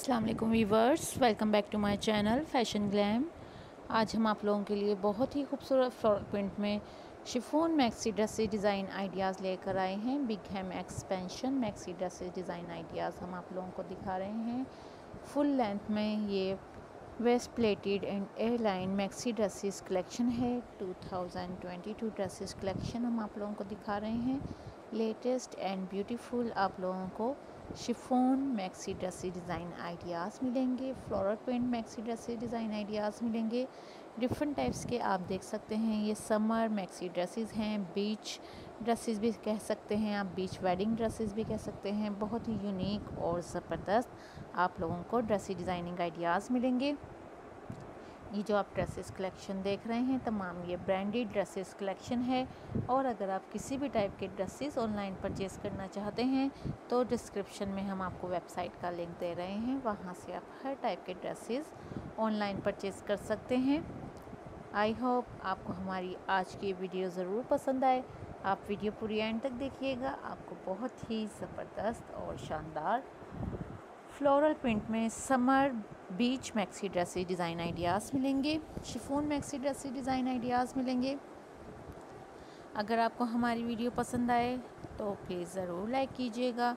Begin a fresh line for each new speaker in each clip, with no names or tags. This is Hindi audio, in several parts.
अस्सलाम वालेकुम viewers welcome back to my channel Fashion Glam आज हम आप लोगों के लिए बहुत ही खूबसूरत प्रिंट में chiffon maxi dresses design ideas लेकर आए हैं। Big hem expansion maxi dresses design ideas हम आप लोगों को दिखा रहे हैं। फुल लेंथ में ये waist pleated and air line maxi dresses collection है 2022 ड्रेसेस कलेक्शन हम आप लोगों को दिखा रहे हैं। लेटेस्ट एंड ब्यूटीफुल आप लोगों को chiffon maxi dressy design ideas मिलेंगे, floral print maxi dressy design ideas मिलेंगे। डिफरेंट टाइप्स के आप देख सकते हैं, ये समर मैक्सी ड्रेसेस हैं, बीच ड्रेसेस भी कह सकते हैं, आप बीच वेडिंग ड्रेसेस भी कह सकते हैं। बहुत ही यूनिक और ज़बरदस्त आप लोगों को ड्रेसी डिज़ाइनिंग आइडियाज़ मिलेंगे। ये जो आप ड्रेसेस कलेक्शन देख रहे हैं, तमाम ये ब्रांडेड ड्रेसेस कलेक्शन है। और अगर आप किसी भी टाइप के ड्रेसेस ऑनलाइन परचेज़ करना चाहते हैं तो डिस्क्रिप्शन में हम आपको वेबसाइट का लिंक दे रहे हैं। वहाँ से आप हर टाइप के ड्रेसेस ऑनलाइन परचेज़ कर सकते हैं। आई होप आपको हमारी आज की वीडियो ज़रूर पसंद आए। आप वीडियो पूरी एंड तक देखिएगा। आपको बहुत ही ज़बरदस्त और शानदार फ्लोरल प्रिंट में summer beach maxi dressy design ideas मिलेंगे chiffon maxi dressy design ideas मिलेंगे। अगर आपको हमारी वीडियो पसंद आए तो प्लीज़ ज़रूर लाइक कीजिएगा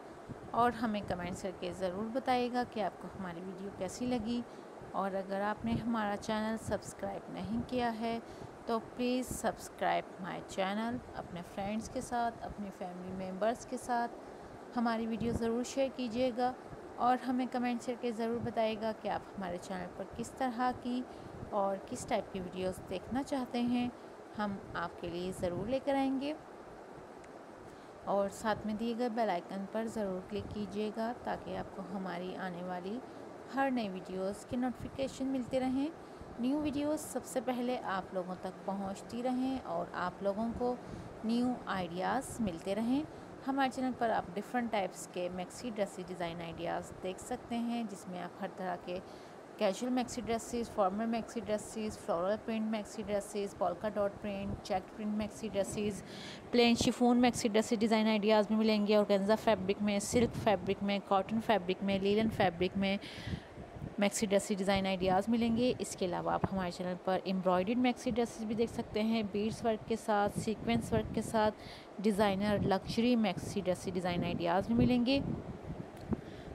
और हमें कमेंट्स करके ज़रूर बताइएगा कि आपको हमारी वीडियो कैसी लगी। और अगर आपने हमारा चैनल सब्सक्राइब नहीं किया है तो प्लीज़ सब्सक्राइब माय चैनल अपने फ्रेंड्स के साथ, अपने फैमिली मेंबर्स के साथ। हमारी वीडियो ज़रूर शेयर कीजिएगा। और हमें कमेंट करके ज़रूर बताइएगा कि आप हमारे चैनल पर किस तरह की और किस टाइप की वीडियोस देखना चाहते हैं। हम आपके लिए ज़रूर लेकर आएँगे। और साथ में दिए गए बेल आइकन पर ज़रूर क्लिक कीजिएगा ताकि आपको हमारी आने वाली हर नई वीडियोस की नोटिफिकेशन मिलते रहें। न्यू वीडियोस सबसे पहले आप लोगों तक पहुँचती रहें और आप लोगों को न्यू आइडियाज़ मिलते रहें। हमारे चैनल पर आप डिफरेंट टाइप्स के मैक्सी ड्रेसी डिज़ाइन आइडियाज़ देख सकते हैं, जिसमें आप हर तरह के casual maxi dresses formal maxi dresses floral print maxi dresses polka dot print check print maxi dresses plain chiffon maxi dressy design ideas भी मिलेंगे और गेंजा फैब्रिक में सिल्क फैब्रिक में कॉटन फैब्रिक में लीलन फैब्रिक में। मैक्सी ड्रेसी डिज़ाइन आइडियाज़ मिलेंगे। इसके अलावा आप हमारे चैनल पर एम्ब्रॉयड मैक्सी ड्रेसेस भी देख सकते हैं। बीड्स वर्क के साथ सीक्वेंस वर्क के साथ designer luxury maxi dressy design ideas भी मिलेंगे।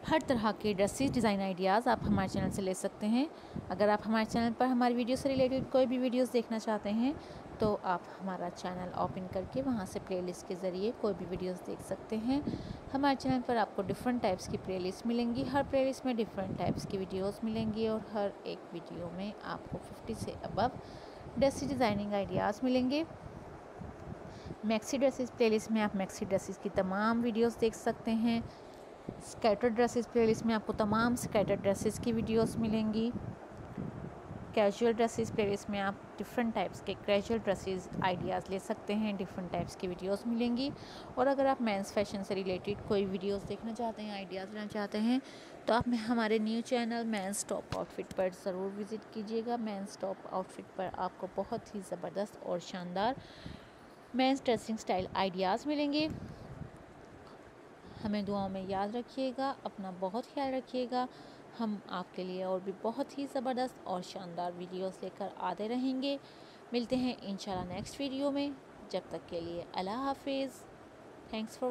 हर तरह के ड्रेसेस डिज़ाइन आइडियाज़ आप हमारे चैनल से ले सकते हैं। अगर आप हमारे चैनल पर हमारी वीडियो से रिलेटेड कोई भी वीडियोस देखना चाहते हैं तो आप हमारा चैनल ओपन करके वहाँ से प्लेलिस्ट के ज़रिए कोई भी वीडियोस देख सकते हैं। हमारे चैनल पर आपको डिफरेंट टाइप्स की प्लेलिस्ट मिलेंगी। हर प्लेलिस्ट में डिफरेंट टाइप्स की वीडियोस मिलेंगी और हर एक वीडियो में आपको 50 से अबव ड्रेस डिज़ाइनिंग आइडियाज़ मिलेंगे। मैक्सी ड्रेसेस प्लेलिस्ट में आप मैक्सी ड्रेसेस की तमाम वीडियोस देख सकते हैं। स्कैटर ड्रेसेस प्लेलिस्ट में आपको तमाम स्कैटर ड्रेसेस की वीडियोस मिलेंगी। कैजुअल ड्रेसेस प्लेलिस्ट में आप डिफरेंट टाइप्स के कैजुअल ड्रेसेस आइडियाज़ ले सकते हैं डिफरेंट टाइप्स की वीडियोस मिलेंगी। और अगर आप मेंस फ़ैशन से रिलेटेड कोई वीडियोस देखना चाहते हैं आइडियाज़ लेना चाहते हैं तो आप हमारे new channel Men's Top Outfit पर ज़रूर विज़िट कीजिएगा। मेंस टॉप आउटफिट पर आपको बहुत ही ज़बरदस्त और शानदार मेंस ड्रेसिंग स्टाइल आइडियाज़ मिलेंगे। हमें दुआओं में याद रखिएगा, अपना बहुत ख्याल रखिएगा। हम आपके लिए और भी बहुत ही ज़बरदस्त और शानदार वीडियोस लेकर आते रहेंगे। मिलते हैं इंशाल्लाह नेक्स्ट वीडियो में। जब तक के लिए अल्लाह हाफिज़। Thanks for